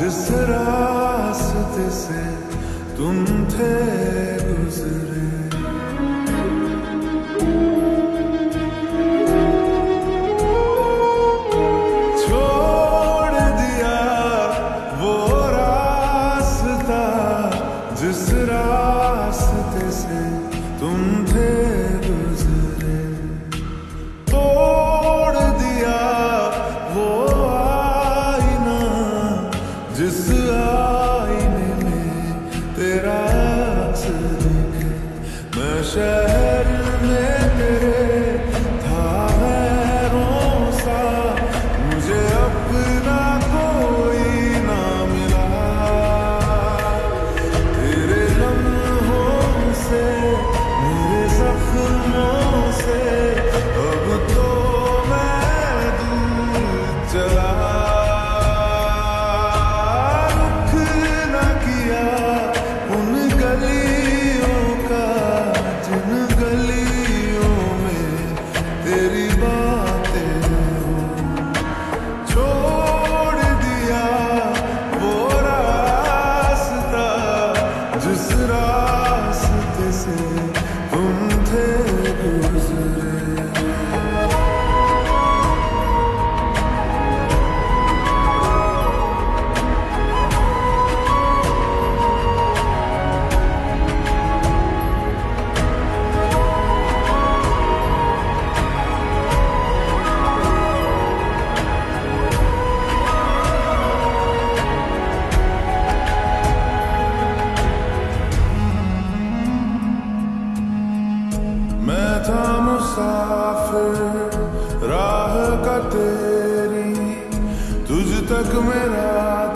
जिस रास्ते से तुम थे गुजरे। good. था मुसाफिर राह का तेरी तुझ तक मेरा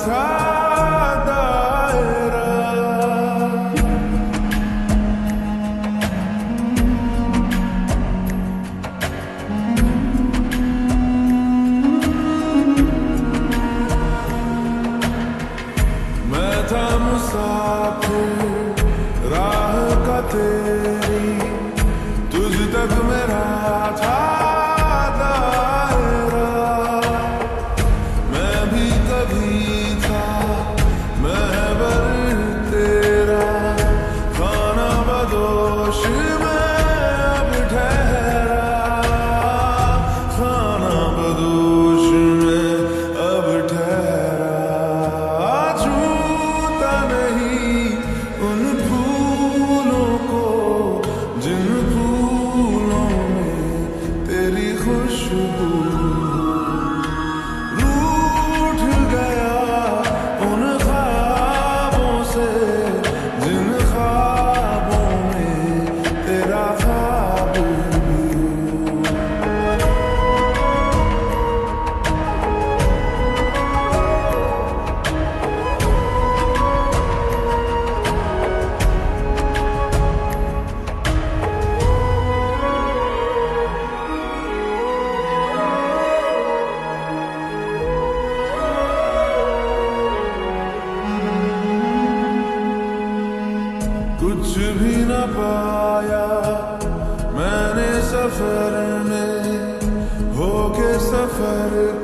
जिन ख्वाबों में तेरा ख्वाब में होके सफर